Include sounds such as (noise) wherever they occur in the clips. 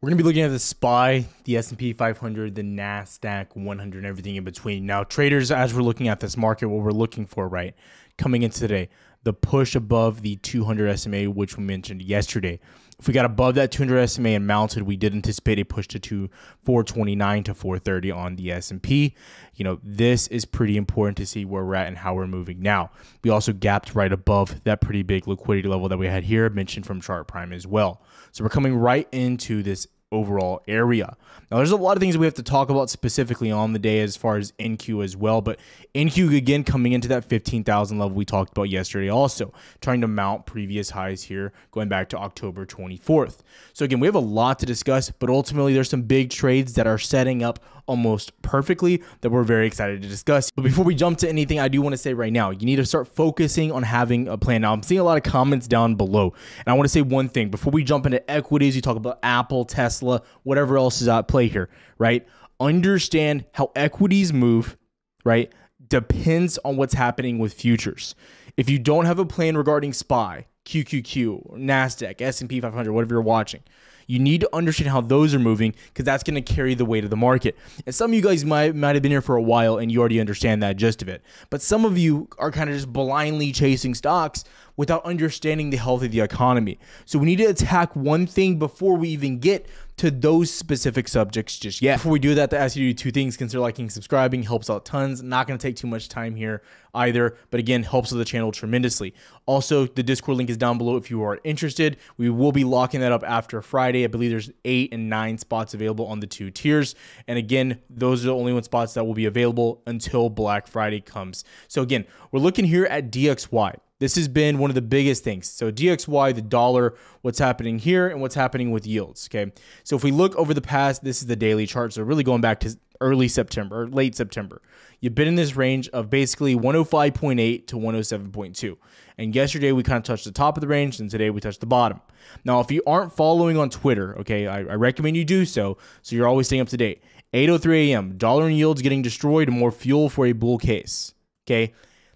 We're gonna be looking at the SPY, the S&P 500, the Nasdaq 100, and everything in between. Now, traders, as we're looking at this market, what we're looking for, right, coming into today, the push above the 200 SMA, which we mentioned yesterday. If we got above that 200 SMA and mounted, we did anticipate a push to two, 429 to 430 on the S&P. You know, this is pretty important to see where we're at and how we're moving now. We also gapped right above that pretty big liquidity level that we had here mentioned from Chart Prime as well. So we're coming right into this overall area. Now, there's a lot of things we have to talk about specifically on the day as far as NQ as well, but NQ again coming into that 15,000 level we talked about yesterday, also trying to mount previous highs here going back to October 24th. So, again, we have a lot to discuss, but ultimately, there's some big trades that are setting up almost perfectly that we're very excited to discuss. But before we jump to anything, I do want to say right now, you need to start focusing on having a plan. Now, I'm seeing a lot of comments down below, and I want to say one thing before we jump into equities, you talk about Apple, Tesla, whatever else is at play here, right? Understand how equities move, right? Depends on what's happening with futures. If you don't have a plan regarding SPY, QQQ, NASDAQ, S&P 500, whatever you're watching, you need to understand how those are moving because that's going to carry the weight of the market. And some of you guys might might have been here for a while and you already understand that gist of it. But some of you are kind of just blindly chasing stocks without understanding the health of the economy. So we need to attack one thing before we even get to those specific subjects just yet. Before we do that, to ask you to do two things. Consider liking, subscribing, helps out tons. Not to take too much time here either, but again, helps with the channel tremendously. Also, the Discord link is down below if you are interested. We will be locking that up after Friday. I believe there's eight and nine spots available on the two tiers. And again, those are the only one spots that will be available until Black Friday comes. So again, we're looking here at DXY. This has been one of the biggest things. So DXY, the dollar, what's happening here and what's happening with yields. Okay. So if we look over the past, this is the daily chart. So really going back to early September, late September, you've been in this range of basically 105.8 to 107.2. And yesterday we kind of touched the top of the range, and today we touched the bottom. Now, if you aren't following on Twitter, okay, I, I recommend you do so, so you're always staying up to date. 8:03 a.m. Dollar and yields getting destroyed, more fuel for a bull case. Okay,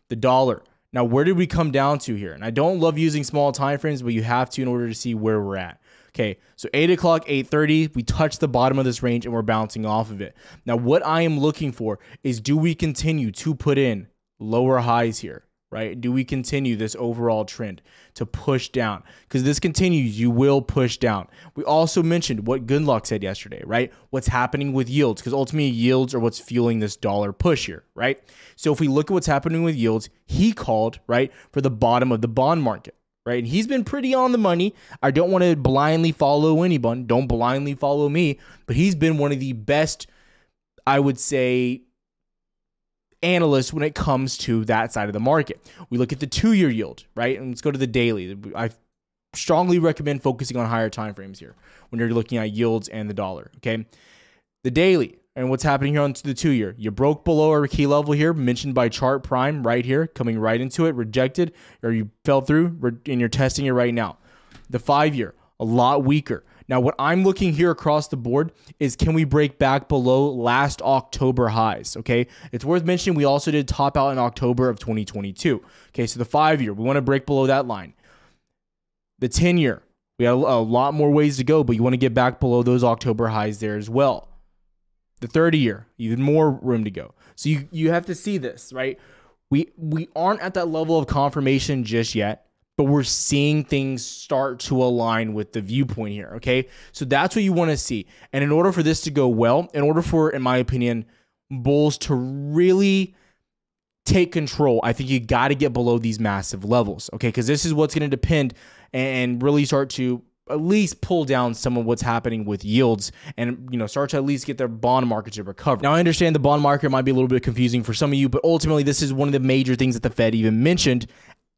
the dollar now, where did we come down to here? And I don't love using small time frames, but you have to in order to see where we're at. Okay, so 8 o'clock, 8.30, we touch the bottom of this range and we're bouncing off of it. Now, what I am looking for is do we continue to put in lower highs here? Right? Do we continue this overall trend to push down? Because this continues, you will push down. We also mentioned what Gundlach said yesterday, right? What's happening with yields? Because ultimately, yields are what's fueling this dollar push here, right? So if we look at what's happening with yields, he called, right, for the bottom of the bond market. Right. And he's been pretty on the money. I don't want to blindly follow anyone. Don't blindly follow me. But he's been one of the best, I would say, analysts when it comes to that side of the market. We look at the two year yield, right? And let's go to the daily. I strongly recommend focusing on higher time frames here when you're looking at yields and the dollar, okay? The daily and what's happening here on the two year. You broke below our key level here, mentioned by Chart Prime right here, coming right into it, rejected, or you fell through, and you're testing it right now. The five year, a lot weaker. Now, what I'm looking here across the board is can we break back below last October highs? Okay. It's worth mentioning we also did top out in October of 2022. Okay. So the five year, we want to break below that line. The 10 year, we have a lot more ways to go, but you want to get back below those October highs there as well. The 30 year, even more room to go. So you, you have to see this, right? We, we aren't at that level of confirmation just yet but we're seeing things start to align with the viewpoint here. Okay. So that's what you want to see. And in order for this to go well, in order for, in my opinion, bulls to really take control, I think you got to get below these massive levels. Okay. Because this is what's going to depend and really start to at least pull down some of what's happening with yields and you know start to at least get their bond market to recover. Now I understand the bond market might be a little bit confusing for some of you, but ultimately this is one of the major things that the Fed even mentioned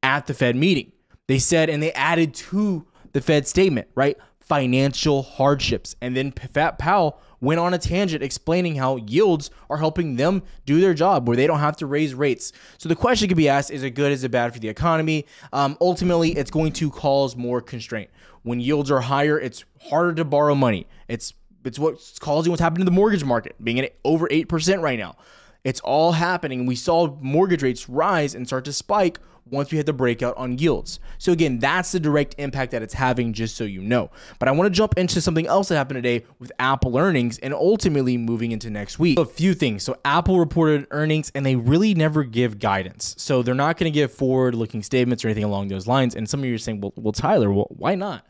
at the Fed meeting. They said, and they added to the Fed statement, right? Financial hardships. And then Fed Powell went on a tangent explaining how yields are helping them do their job where they don't have to raise rates. So the question could be asked is it good, is it bad for the economy? Um, ultimately, it's going to cause more constraint. When yields are higher, it's harder to borrow money. It's it's what's causing what's happening to the mortgage market, being at over 8% right now. It's all happening. We saw mortgage rates rise and start to spike once we had the breakout on yields. So again, that's the direct impact that it's having, just so you know. But I want to jump into something else that happened today with Apple earnings and ultimately moving into next week. A few things. So Apple reported earnings and they really never give guidance. So they're not going to give forward-looking statements or anything along those lines. And some of you are saying, well, well Tyler, well, why not?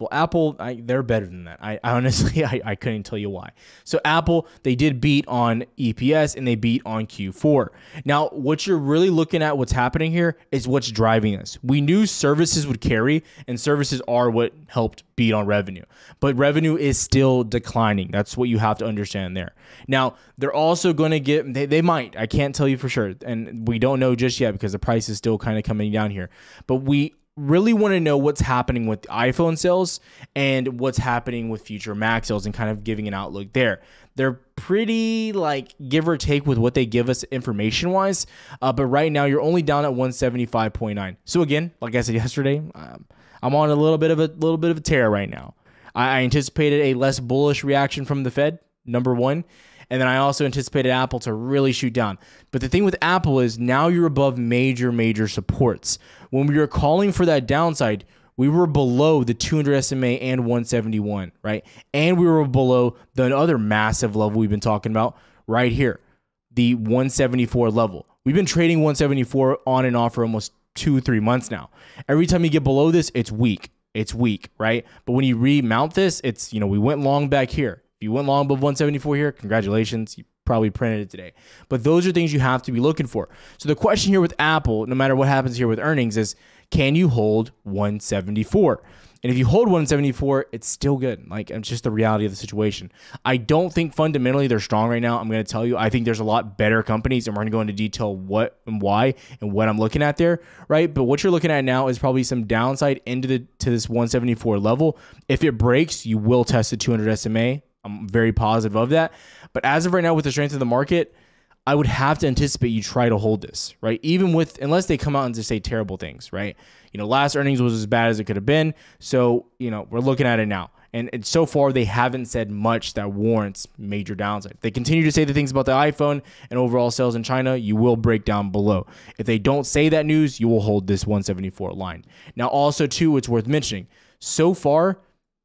Well, Apple, I, they're better than that. I, I (laughs) honestly, I, I couldn't tell you why. So Apple, they did beat on EPS and they beat on Q4. Now, what you're really looking at, what's happening here, is what's driving this. We knew services would carry, and services are what helped beat on revenue. But revenue is still declining. That's what you have to understand there. Now, they're also going to get, they, they might, I can't tell you for sure, and we don't know just yet because the price is still kind of coming down here. But we really want to know what's happening with iPhone sales and what's happening with future Mac sales and kind of giving an outlook there. They're pretty like give or take with what they give us information wise, uh, but right now you're only down at 175.9. So again, like I said (laughs) yesterday, um, I'm on a little bit of a little bit of a tear right now. I, I anticipated a less bullish reaction from the Fed. Number one. And then I also anticipated Apple to really shoot down. But the thing with Apple is now you're above major, major supports. When we were calling for that downside, we were below the 200 SMA and 171, right? And we were below the other massive level we've been talking about right here, the 174 level. We've been trading 174 on and off for almost two, three months now. Every time you get below this, it's weak. It's weak, right? But when you remount this, it's, you know, we went long back here you went long above 174 here, congratulations. You probably printed it today. But those are things you have to be looking for. So the question here with Apple, no matter what happens here with earnings, is can you hold 174? And if you hold 174, it's still good. Like it's just the reality of the situation. I don't think fundamentally they're strong right now. I'm going to tell you. I think there's a lot better companies, and we're going to go into detail what and why and what I'm looking at there, right? But what you're looking at now is probably some downside into the to this 174 level. If it breaks, you will test the 200 SMA. I'm very positive of that. But as of right now, with the strength of the market, I would have to anticipate you try to hold this, right? Even with, unless they come out and just say terrible things, right? You know, last earnings was as bad as it could have been. So, you know, we're looking at it now. And, so far, they haven't said much that warrants major downside. they continue to say the things about the iPhone and overall sales in China, you will break down below. If they don't say that news, you will hold this 174 line. Now, also, too, it's worth mentioning. So far,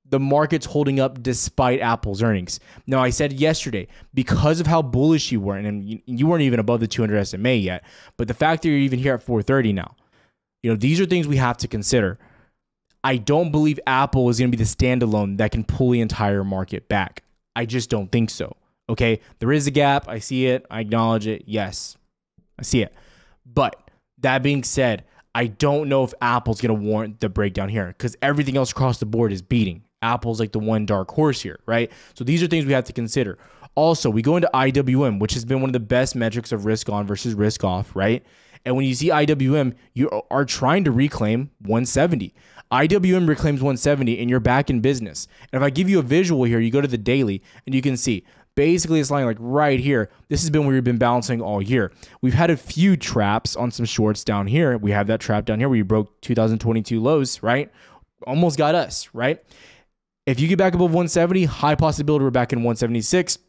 the market's holding up despite Apple's earnings. Now, I said yesterday, because of how bullish you were, and you weren't even above the 200 SMA yet, but the fact that you're even here at 430 now, you know, these are things we have to consider. I don't believe Apple is going to be the standalone that can pull the entire market back. I just don't think so. Okay. There is a gap. I see it. I acknowledge it. Yes, I see it. But that being said, I don't know if Apple's going to warrant the breakdown here because everything else across the board is beating. Apple's like the one dark horse here, right? So these are things we have to consider. Also, we go into IWM, which has been one of the best metrics of risk on versus risk off, right? And when you see IWM, you are trying to reclaim 170. IWM reclaims 170 and you're back in business. And if I give you a visual here, you go to the daily and you can see basically it's lying like right here. This has been where we've been balancing all year. We've had a few traps on some shorts down here. We have that trap down here where you broke 2022 lows, right? Almost got us, right? If you get back above 170, high possibility we're back in 176,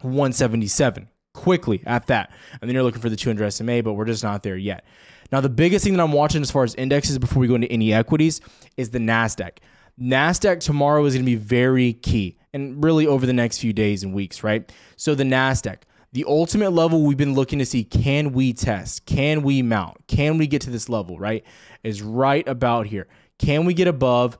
177 quickly at that. And then you're looking for the 200 SMA, but we're just not there yet. Now, the biggest thing that I'm watching as far as indexes before we go into any equities is the NASDAQ. NASDAQ tomorrow is going to be very key and really over the next few days and weeks, right? So, the NASDAQ, the ultimate level we've been looking to see can we test? Can we mount? Can we get to this level, right? Is right about here. Can we get above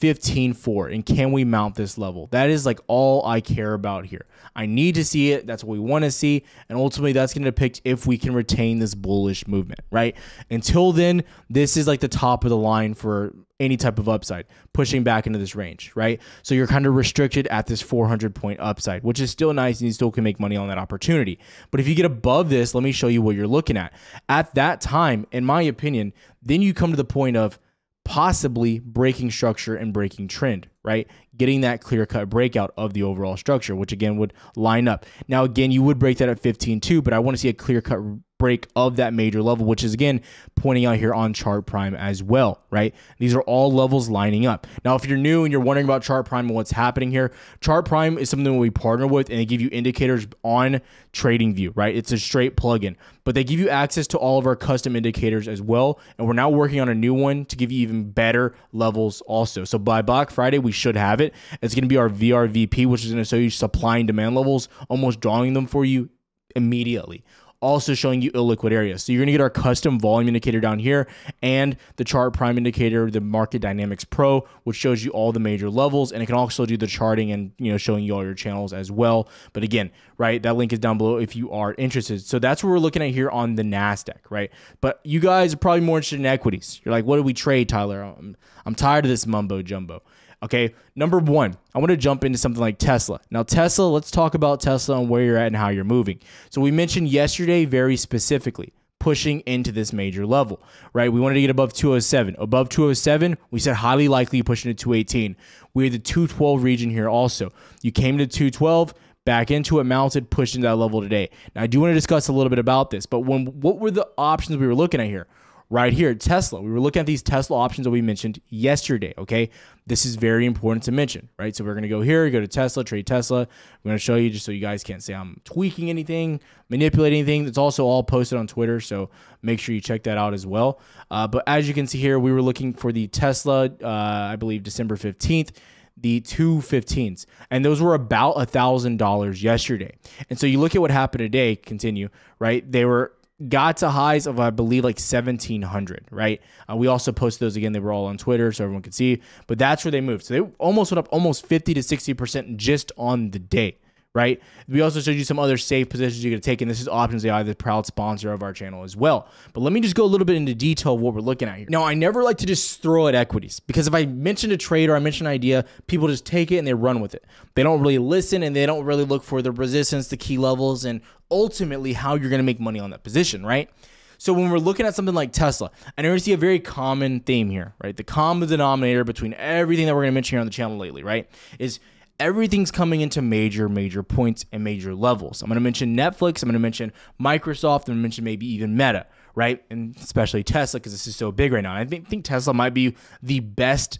15.4 and can we mount this level? That is like all i care about here. I need to see it. That's what we want to see. And ultimately that's going to depict if we can retain this bullish movement right? Until then this is like the top of the line for any type of upside pushing back into this range right? So you're kind of restricted at this 400 point upside which is still nice and you still can make money on that opportunity. But if you get above this let me show you what you're looking at. At that time in my opinion then you come to the point of possibly breaking structure and breaking trend, right? Getting that clear cut breakout of the overall structure, which again would line up. Now, again, you would break that at 15 too, but I want to see a clear cut break of that major level, which is again pointing out here on Chart Prime as well, right? These are all levels lining up. Now, if you're new and you're wondering about Chart Prime and what's happening here, Chart Prime is something we partner with and they give you indicators on TradingView, right? It's a straight plugin, but they give you access to all of our custom indicators as well. And we're now working on a new one to give you even better levels also. So by Black Friday, we should have it. It's going to be our VRVP, which is going to show you supply and demand levels, almost drawing them for you immediately also showing you illiquid areas. So you're going to get our custom volume indicator down here and the chart prime indicator, the market dynamics pro, which shows you all the major levels. And it can also do the charting and, you know, showing you all your channels as well. But again, right, that link is down below if you are interested. So that's what we're looking at here on the NASDAQ, right? But you guys are probably more interested in equities. You're like, what do we trade, Tyler? I'm, I'm tired of this mumbo jumbo. Okay, number one, I want to jump into something like Tesla. Now, Tesla, let's talk about Tesla and where you're at and how you're moving. So, we mentioned yesterday very specifically pushing into this major level, right? We wanted to get above 207. Above 207, we said highly likely pushing to 218. We're the 212 region here also. You came to 212, back into it, mounted, pushed into that level today. Now, I do want to discuss a little bit about this, but when what were the options we were looking at here? Right here, Tesla. We were looking at these Tesla options that we mentioned yesterday. Okay. This is very important to mention, right? So we're going to go here, go to Tesla, trade Tesla. I'm going to show you just so you guys can't say I'm tweaking anything, manipulating anything. It's also all posted on Twitter. So make sure you check that out as well. Uh, but as you can see here, we were looking for the Tesla, uh, I believe December 15th the two 15s and those were about a thousand dollars yesterday and so you look at what happened today continue right they were got to highs of I believe like 1700, right? Uh, we also posted those again. They were all on Twitter so everyone could see. But that's where they moved. So they almost went up almost 50 to 60% just on the day right? We also showed you some other safe positions you could take, and this is Options AI, the proud sponsor of our channel as well. But let me just go a little bit into detail of what we're looking at here. Now, I never like to just throw at equities because if I mention a trade or I mention an idea, people just take it and they run with it. They don't really listen and they don't really look for the resistance, the key levels, and ultimately how you're going to make money on that position, right? So when we're looking at something like Tesla, going to see a very common theme here, right? The common denominator between everything that we're going to mention here on the channel lately, right? Is everything's coming into major, major points and major levels. I'm going to mention Netflix. I'm going to mention Microsoft. I'm going to mention maybe even Meta, right? And especially Tesla because this is so big right now. I think, think Tesla might be the best.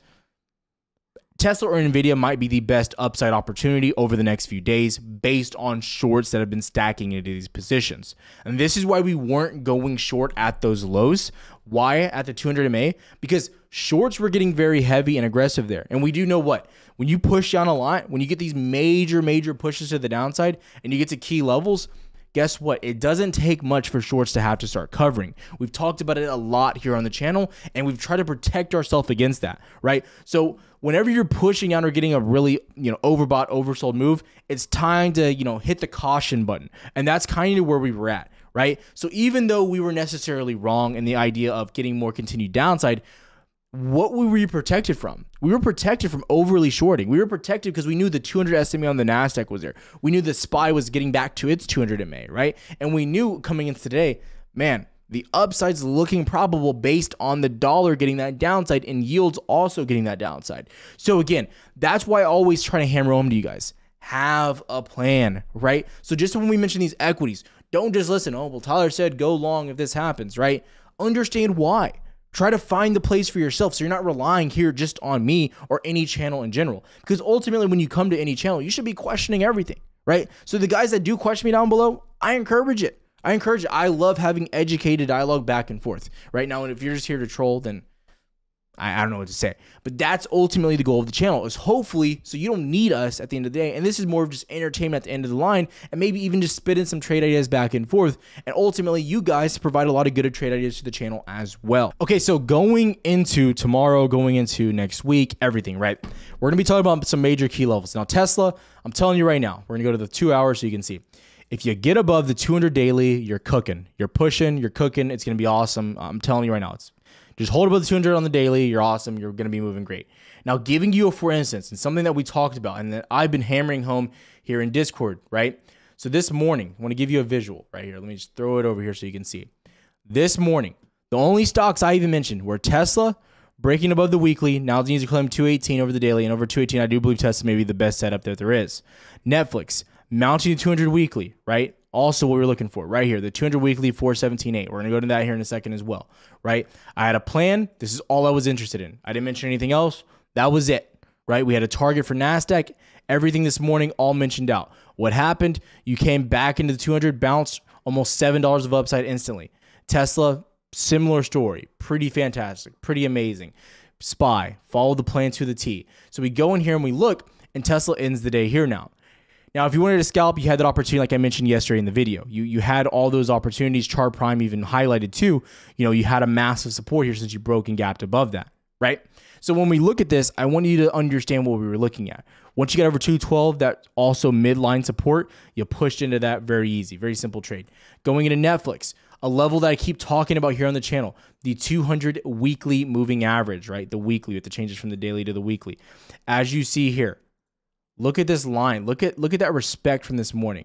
Tesla or Nvidia might be the best upside opportunity over the next few days based on shorts that have been stacking into these positions. And this is why we weren't going short at those lows. Why at the 200 MA? Because shorts were getting very heavy and aggressive there. And we do know what? When you push down a lot, when you get these major, major pushes to the downside and you get to key levels, guess what? It doesn't take much for shorts to have to start covering. We've talked about it a lot here on the channel, and we've tried to protect ourselves against that, right? So whenever you're pushing out or getting a really, you know, overbought, oversold move, it's time to, you know, hit the caution button. And that's kind of where we were at, right? So even though we were necessarily wrong in the idea of getting more continued downside, what were we protected from? We were protected from overly shorting. We were protected because we knew the 200 SMA on the Nasdaq was there. We knew the SPY was getting back to its 200 MA, right? And we knew coming into today, man, the upside's looking probable based on the dollar getting that downside and yields also getting that downside. So again, that's why I always try to hammer home to you guys. Have a plan, right? So just when we mention these equities, don't just listen. Oh, well, Tyler said go long if this happens, right? Understand why. Try to find the place for yourself so you're not relying here just on me or any channel in general. Because ultimately, when you come to any channel, you should be questioning everything, right? So the guys that do question me down below, I encourage it. I encourage it. I love having educated dialogue back and forth. Right now, and if you're just here to troll, then I, I don't know what to say. But that's ultimately the goal of the channel is hopefully so you don't need us at the end of the day. And this is more of just entertainment at the end of the line and maybe even just spit in some trade ideas back and forth. And ultimately you guys provide a lot of good trade ideas to the channel as well. Okay, so going into tomorrow, going into next week, everything, right? We're gonna be talking about some major key levels. Now, Tesla, I'm telling you right now, we're gonna go to the two hours so you can see. If you get above the 200 daily, you're cooking. You're pushing, you're cooking. It's going to be awesome. I'm telling you right now, it's just hold above the 200 on the daily. You're awesome. You're going to be moving great. Now, giving you a for instance, and something that we talked about and that I've been hammering home here in Discord, right? So this morning, I want to give you a visual right here. Let me just throw it over here so you can see. This morning, the only stocks I even mentioned were Tesla, breaking above the weekly. Now it needs to claim 218 over the daily, and over 218, I do believe Tesla may be the best setup that there is. Netflix, mounting to 200 weekly, right? Also, what we're looking for right here, the 200 weekly 417.8. We're going to go to that here in a second as well, right? I had a plan. This is all I was interested in. I didn't mention anything else. That was it, right? We had a target for NASDAQ. Everything this morning, all mentioned out. What happened? You came back into the 200, bounced almost $7 of upside instantly. Tesla, similar story. Pretty fantastic, pretty amazing. SPY, follow the plan to the T. So we go in here and we look, and Tesla ends the day here now. Now, if you wanted to scalp, you had that opportunity, like I mentioned yesterday in the video. You you had all those opportunities. Chart Prime even highlighted too. You know, you had a massive support here since you broke and gapped above that, right? So when we look at this, I want you to understand what we were looking at. Once you get over 212, that also midline support, you pushed into that very easy, very simple trade. Going into Netflix, a level that I keep talking about here on the channel, the 200 weekly moving average, right? The weekly with the changes from the daily to the weekly. As you see here, look at this line. Look at look at that respect from this morning.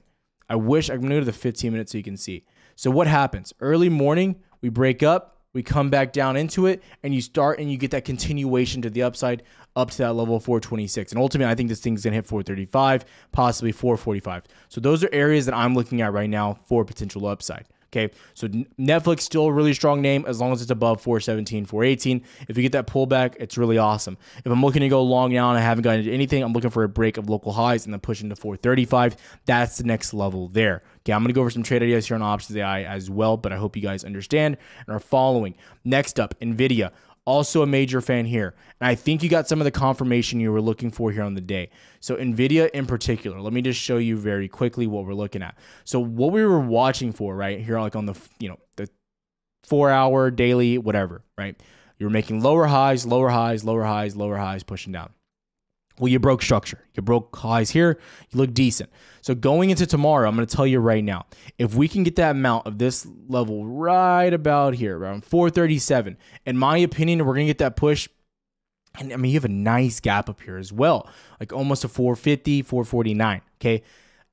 I wish I'm gonna go to the 15 minutes so you can see. So what happens? Early morning, we break up, we come back down into it, and you start and you get that continuation to the upside up to that level 426. And ultimately, I think this thing's gonna hit 435, possibly 445. So those are areas that I'm looking at right now for potential upside. Okay, so Netflix still a really strong name as long as it's above 417, 418. If you get that pullback, it's really awesome. If I'm looking to go long now and I haven't gotten into anything, I'm looking for a break of local highs and then push into 435. That's the next level there. Okay, I'm gonna go over some trade ideas here on Options AI as well, but I hope you guys understand and are following. Next up, Nvidia also a major fan here. And I think you got some of the confirmation you were looking for here on the day. So Nvidia in particular, let me just show you very quickly what we're looking at. So what we were watching for right here, like on the, you know, the four hour daily, whatever, right? You're making lower highs, lower highs, lower highs, lower highs, pushing down. Well, you broke structure. You broke highs here. You look decent. So going into tomorrow, I'm going to tell you right now, if we can get that amount of this level right about here, around 437, in my opinion, we're going to get that push. And I mean, you have a nice gap up here as well, like almost a 450, 449. Okay.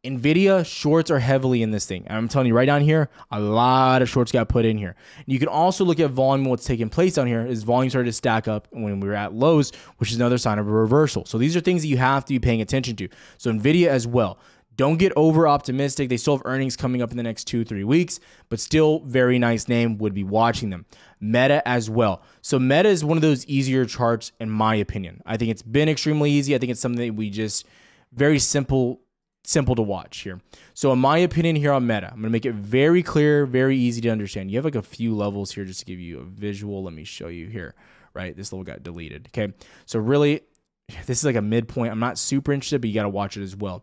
Nvidia shorts are heavily in this thing. I'm telling you right down here, a lot of shorts got put in here. You can also look at volume. What's taking place down here is volume started to stack up when we were at lows, which is another sign of a reversal. So these are things that you have to be paying attention to. So Nvidia as well. Don't get over optimistic. They still have earnings coming up in the next two, three weeks, but still very nice name. Would be watching them. Meta as well. So Meta is one of those easier charts in my opinion. I think it's been extremely easy. I think it's something that we just very simple simple to watch here. So, in my opinion, here on Meta, I'm going to make it very clear, very easy to understand. You have like a few levels here just to give you a visual. Let me show you here, right? This level got deleted. Okay. So, really, this is like a midpoint. I'm not super interested, but you got to watch it as well.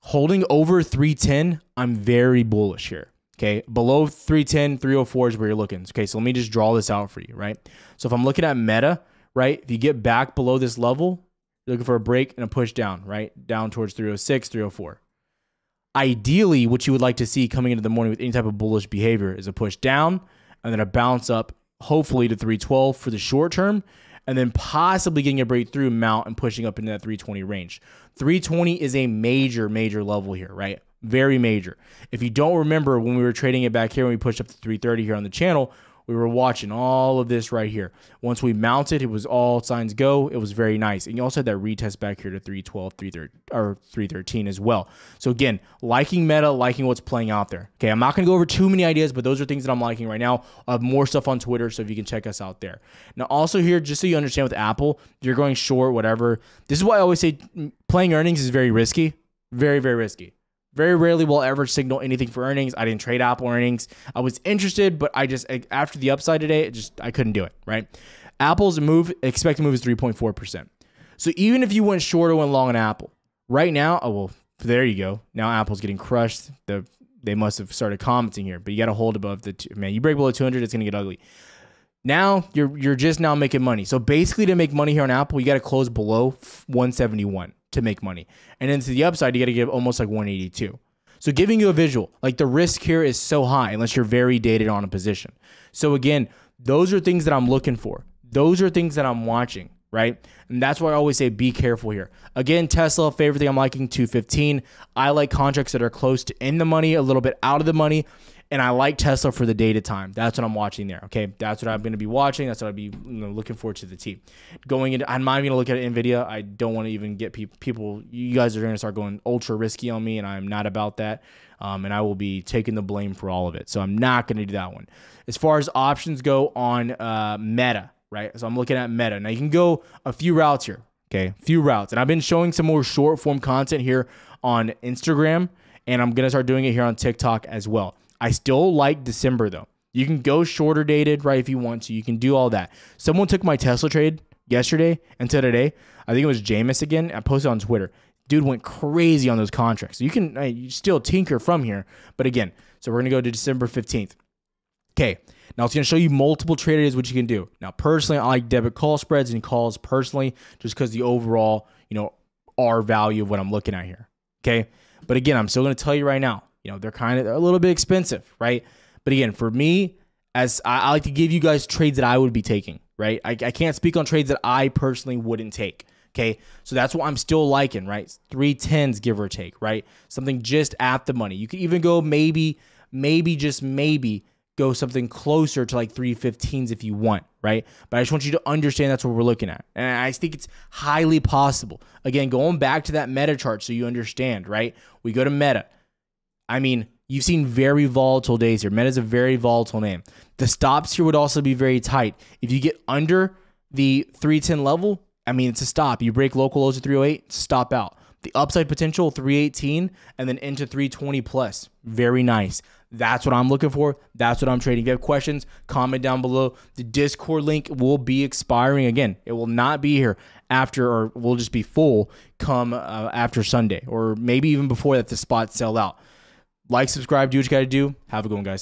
Holding over 310, I'm very bullish here. Okay. Below 310, 304 is where you're looking. Okay. So, let me just draw this out for you, right? So, if I'm looking at Meta, right, if you get back below this level, you're looking for a break and a push down, right? Down towards 306, 304. Ideally, what you would like to see coming into the morning with any type of bullish behavior is a push down and then a bounce up, hopefully to 312 for the short term, and then possibly getting a breakthrough mount and pushing up into that 320 range. 320 is a major, major level here, right? Very major. If you don't remember when we were trading it back here, when we pushed up to 330 here on the channel, we were watching all of this right here. Once we mounted, it was all signs go. It was very nice. And you also had that retest back here to 312, 313, or 313 as well. So again, liking meta, liking what's playing out there. Okay, I'm not going to go over too many ideas, but those are things that I'm liking right now. I have more stuff on Twitter, so if you can check us out there. Now, also here, just so you understand with Apple, you're going short, whatever, this is why I always say mm, playing earnings is very risky. Very, very risky. Very rarely will ever signal anything for earnings. I didn't trade Apple earnings. I was interested, but I just after the upside today, it just I couldn't do it. Right? Apple's move expected move is three point four percent. So even if you went short or went long on Apple, right now, oh well, there you go. Now Apple's getting crushed. The they must have started commenting here, but you got to hold above the two, man. You break below 200, it's gonna get ugly. Now you're you're just now making money. So basically, to make money here on Apple, you got to close below 171 to make money. And then to the upside, you got to give almost like 182. So giving you a visual, like the risk here is so high unless you're very dated on a position. So again, those are things that I'm looking for. Those are things that I'm watching, right? And that's why I always say be careful here. Again, Tesla, favorite thing I'm liking 215. I like contracts that are close to in the money, a little bit out of the money. And I like Tesla for the data time. That's what I'm watching there. Okay, that's what I'm going to be watching. That's what I'll be you know, looking forward to the T. Going into, I'm not going to look at Nvidia. I don't want to even get people. People, you guys are going to start going ultra risky on me, and I'm not about that. Um, and I will be taking the blame for all of it. So I'm not going to do that one. As far as options go on uh, Meta, right? So I'm looking at Meta. Now you can go a few routes here. Okay, few routes, and I've been showing some more short form content here on Instagram, and I'm gonna start doing it here on TikTok as well. I still like December though. You can go shorter dated, right, if you want to. You can do all that. Someone took my Tesla trade yesterday and today. I think it was Jameis again. I posted on Twitter. Dude went crazy on those contracts. You can you still tinker from here. But again, so we're going to go to December 15th. Okay. Now it's to show you multiple trade ideas, what you can do. Now, personally, I like debit call spreads and calls personally, just because the overall, you know, R value of what I'm looking at here. Okay. But again, I'm still going to tell you right now, you know, they're kind of they're a little bit expensive, right? But again, for me, as I, I, like to give you guys trades that I would be taking, right? I, I can't speak on trades that I personally wouldn't take. Okay. So that's what I'm still liking, right? Three tens, give or take, right? Something just at the money. You could even go maybe, maybe, just maybe go something closer to like 315s if you want, right? But I just want you to understand that's what we're looking at. And I think it's highly possible. Again, going back to that meta chart so you understand, right? We go to meta. I mean, you've seen very volatile days here. Meta is a very volatile name. The stops here would also be very tight. If you get under the 310 level, I mean, it's a stop. You break local lows at 308, stop out. The upside potential 318 and then into 320 plus. Very nice. That's what I'm looking for. That's what I'm trading. If you have questions, comment down below. The Discord link will be expiring again. It will not be here after, or will just be full come uh, after Sunday, or maybe even before that the spots sell out. Like, subscribe, do what you got to do. Have a good one, guys.